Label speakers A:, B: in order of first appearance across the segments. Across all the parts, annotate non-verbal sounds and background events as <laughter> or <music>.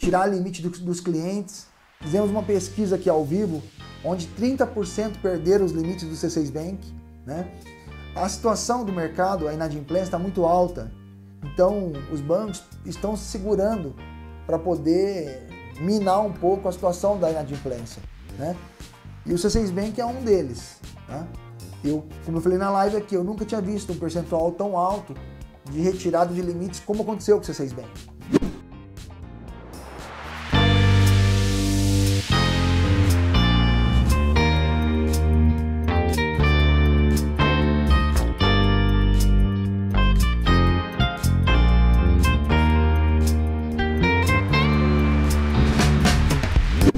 A: tirar limite do, dos clientes. Fizemos uma pesquisa aqui ao vivo, onde 30% perderam os limites do C6 Bank. Né? A situação do mercado, a inadimplência está muito alta. Então, os bancos estão se segurando para poder minar um pouco a situação da inadimplência. Né? E o C6 Bank é um deles. Tá? Eu, como eu falei na live aqui, eu nunca tinha visto um percentual tão alto de retirada de limites como aconteceu com o C6 Bank.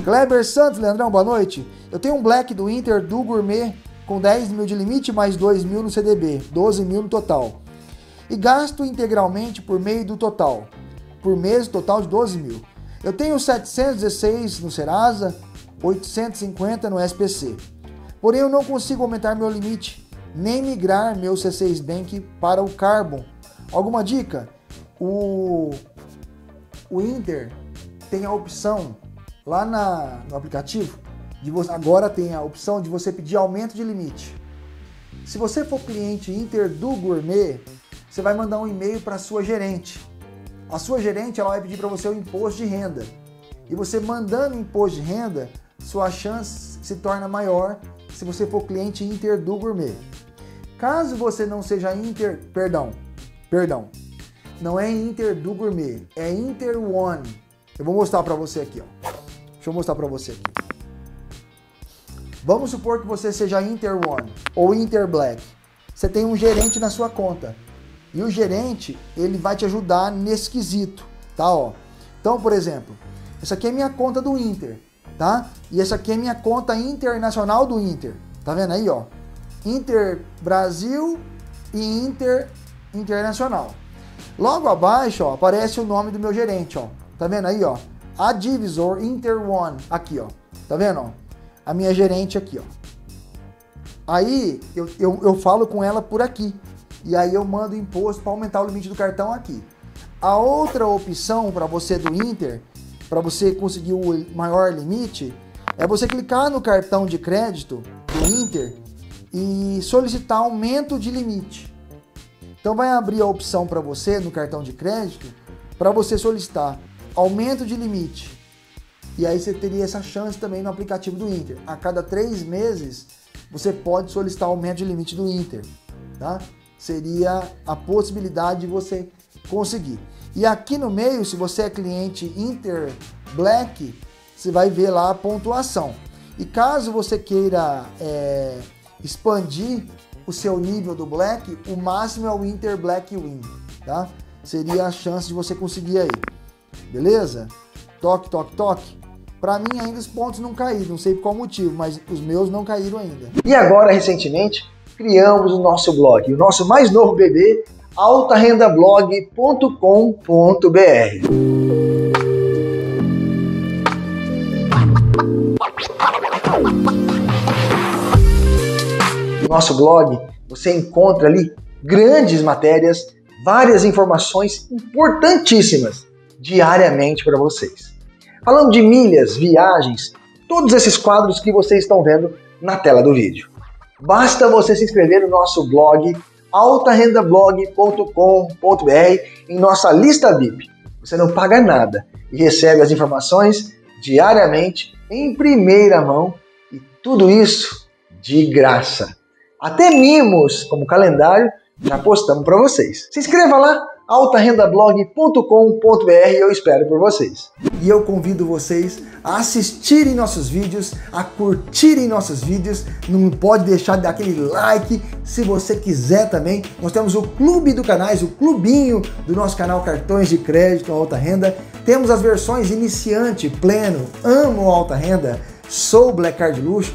A: Kleber Santos, Leandrão, boa noite. Eu tenho um Black do Inter do Gourmet com 10 mil de limite mais 2 mil no CDB, 12 mil no total. E gasto integralmente por meio do total, por mês total de 12 mil. Eu tenho 716 no Serasa, 850 no SPC. Porém, eu não consigo aumentar meu limite, nem migrar meu C6 Bank para o Carbon. Alguma dica? O, o Inter tem a opção lá na, no aplicativo, você, agora tem a opção de você pedir aumento de limite. Se você for cliente Inter do Gourmet, você vai mandar um e-mail para a sua gerente. A sua gerente ela vai pedir para você o imposto de renda. E você mandando imposto de renda, sua chance se torna maior se você for cliente Inter do Gourmet. Caso você não seja Inter, perdão, perdão, não é Inter do Gourmet, é Inter One. Eu vou mostrar para você aqui, ó. Deixa eu mostrar para você aqui. Vamos supor que você seja Inter One ou Inter Black. Você tem um gerente na sua conta. E o gerente, ele vai te ajudar nesse quesito, tá? Ó. Então, por exemplo, essa aqui é minha conta do Inter, tá? E essa aqui é minha conta internacional do Inter. Tá vendo aí, ó? Inter Brasil e Inter Internacional. Logo abaixo, ó, aparece o nome do meu gerente, ó. Tá vendo aí, ó? A Divisor Inter One, aqui ó, tá vendo? Ó? A minha gerente aqui ó. Aí eu, eu, eu falo com ela por aqui, e aí eu mando imposto para aumentar o limite do cartão aqui. A outra opção para você do Inter, para você conseguir o maior limite, é você clicar no cartão de crédito do Inter e solicitar aumento de limite. Então vai abrir a opção para você no cartão de crédito para você solicitar aumento de limite. E aí você teria essa chance também no aplicativo do Inter. A cada três meses você pode solicitar aumento de limite do Inter, tá? Seria a possibilidade de você conseguir. E aqui no meio, se você é cliente Inter Black, você vai ver lá a pontuação. E caso você queira é, expandir o seu nível do Black, o máximo é o Inter Black Win, tá? Seria a chance de você conseguir aí. Beleza? Toque, toque, toque. Para mim ainda os pontos não caíram, não sei por qual motivo, mas os meus não caíram ainda.
B: E agora, recentemente, criamos o nosso blog, o nosso mais novo bebê, altarendablog.com.br. No nosso blog, você encontra ali grandes matérias, várias informações importantíssimas diariamente para vocês. Falando de milhas, viagens, todos esses quadros que vocês estão vendo na tela do vídeo. Basta você se inscrever no nosso blog altarendablog.com.br em nossa lista VIP. Você não paga nada e recebe as informações diariamente em primeira mão e tudo isso de graça. Até mimos como calendário já postamos para vocês. Se inscreva lá altarendablog.com.br eu espero por vocês.
A: E eu convido vocês a assistirem nossos vídeos, a curtirem nossos vídeos, não pode deixar de dar aquele like, se você quiser também. Nós temos o clube do canais, o clubinho do nosso canal Cartões de Crédito Alta Renda. Temos as versões iniciante, pleno, amo alta renda, sou Black Card Luxo,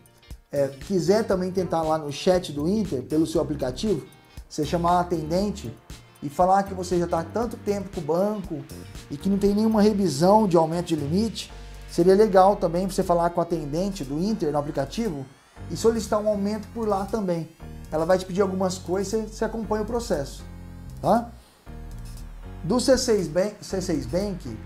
A: é, quiser também tentar lá no chat do Inter, pelo seu aplicativo, você chamar a atendente e falar que você já está há tanto tempo com o banco e que não tem nenhuma revisão de aumento de limite, seria legal também você falar com a atendente do Inter no aplicativo e solicitar um aumento por lá também. Ela vai te pedir algumas coisas, você acompanha o processo, tá? Do C6 Bank, C6 Bank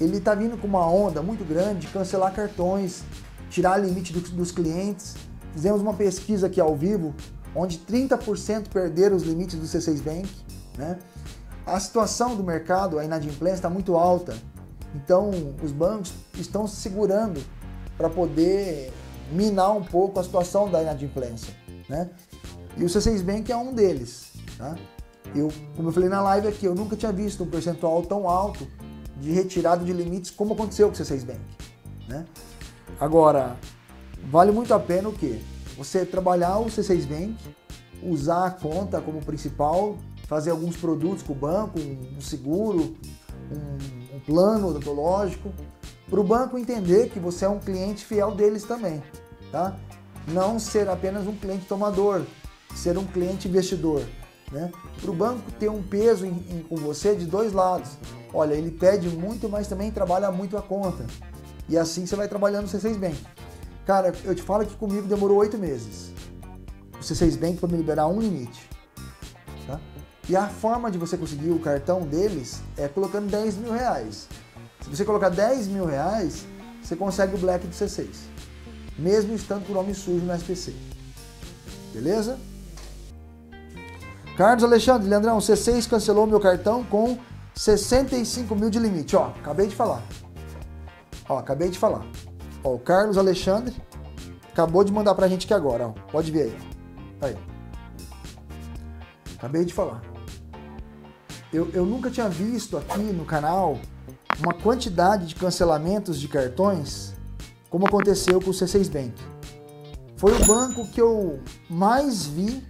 A: ele está vindo com uma onda muito grande de cancelar cartões, tirar limite do, dos clientes. Fizemos uma pesquisa aqui ao vivo, onde 30% perderam os limites do C6 Bank. Né? A situação do mercado, a inadimplência está muito alta, então os bancos estão se segurando para poder minar um pouco a situação da inadimplência. Né? E o C6 Bank é um deles. Tá? Eu, como eu falei na live aqui, eu nunca tinha visto um percentual tão alto de retirada de limites como aconteceu com o C6 Bank. Né? Agora, vale muito a pena o quê? Você trabalhar o C6 Bank, usar a conta como principal, fazer alguns produtos com o banco, um seguro, um, um plano odontológico, para o banco entender que você é um cliente fiel deles também, tá? Não ser apenas um cliente tomador, ser um cliente investidor, né? Para o banco ter um peso em, em, com você de dois lados. Olha, ele pede muito, mas também trabalha muito a conta. E assim você vai trabalhando o C6 Bank. Cara, eu te falo que comigo demorou oito meses. O C6 Bank para me liberar um limite. Tá? E a forma de você conseguir o cartão deles é colocando 10 mil reais. Se você colocar 10 mil reais, você consegue o Black do C6. Mesmo estando com o nome sujo no SPC. Beleza? Carlos Alexandre, Leandrão, C6 cancelou meu cartão com 65 mil de limite. Ó, acabei de falar. Ó, acabei de falar. Ó, o Carlos Alexandre acabou de mandar pra gente aqui agora, ó. Pode ver aí. Aí. Acabei de falar. Eu, eu nunca tinha visto aqui no canal uma quantidade de cancelamentos de cartões como aconteceu com o C6 Bank. Foi o banco que eu mais vi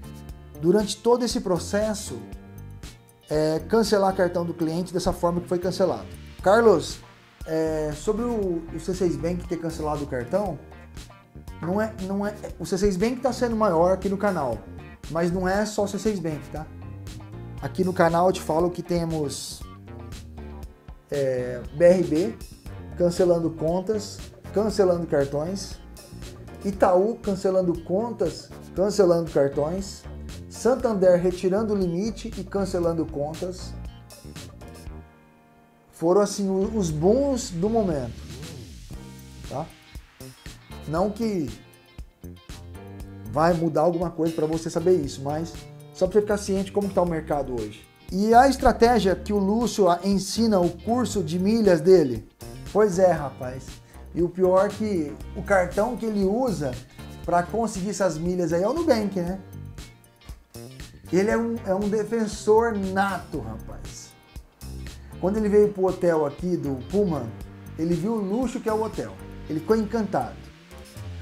A: durante todo esse processo é, cancelar cartão do cliente dessa forma que foi cancelado. Carlos, é, sobre o, o, C6 Bank ter cancelado o cartão, não é, não é, o C6 Bank está sendo maior aqui no canal, mas não é só o C6 Bank, tá? Aqui no canal eu te falo que temos é, BRB cancelando contas, cancelando cartões, Itaú cancelando contas, cancelando cartões, Santander retirando o limite e cancelando contas. Foram assim os bons do momento, tá? Não que vai mudar alguma coisa para você saber isso, mas só para você ficar ciente como está o mercado hoje. E a estratégia que o Lúcio ensina o curso de milhas dele? Pois é, rapaz. E o pior é que o cartão que ele usa para conseguir essas milhas aí é o Nubank, né? Ele é um, é um defensor nato, rapaz. Quando ele veio pro hotel aqui do Pullman, ele viu o luxo que é o hotel. Ele ficou encantado.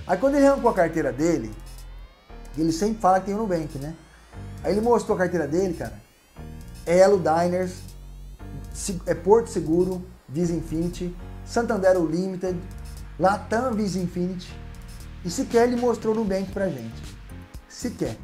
A: Aí quando ele arrancou a carteira dele, ele sempre fala que tem o Nubank, né? Aí ele mostrou a carteira dele, cara. Elo Diners, é Porto Seguro, Visa Infinity, Santander Limited, Latam Visa Infinity. E sequer ele mostrou o Nubank pra gente. Sequer.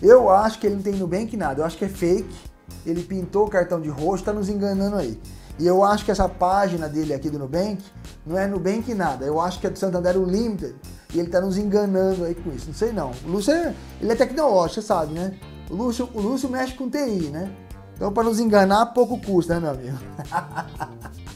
A: Eu acho que ele não tem Nubank nada, eu acho que é fake. Ele pintou o cartão de roxo, tá nos enganando aí. E eu acho que essa página dele aqui do Nubank não é Nubank nada. Eu acho que é do Santander Limited e ele tá nos enganando aí com isso. Não sei não. O Lúcio é, ele é tecnológico, você sabe, né? O Lúcio, o Lúcio mexe com TI, né? Então para nos enganar pouco custa, né, meu amigo? <laughs>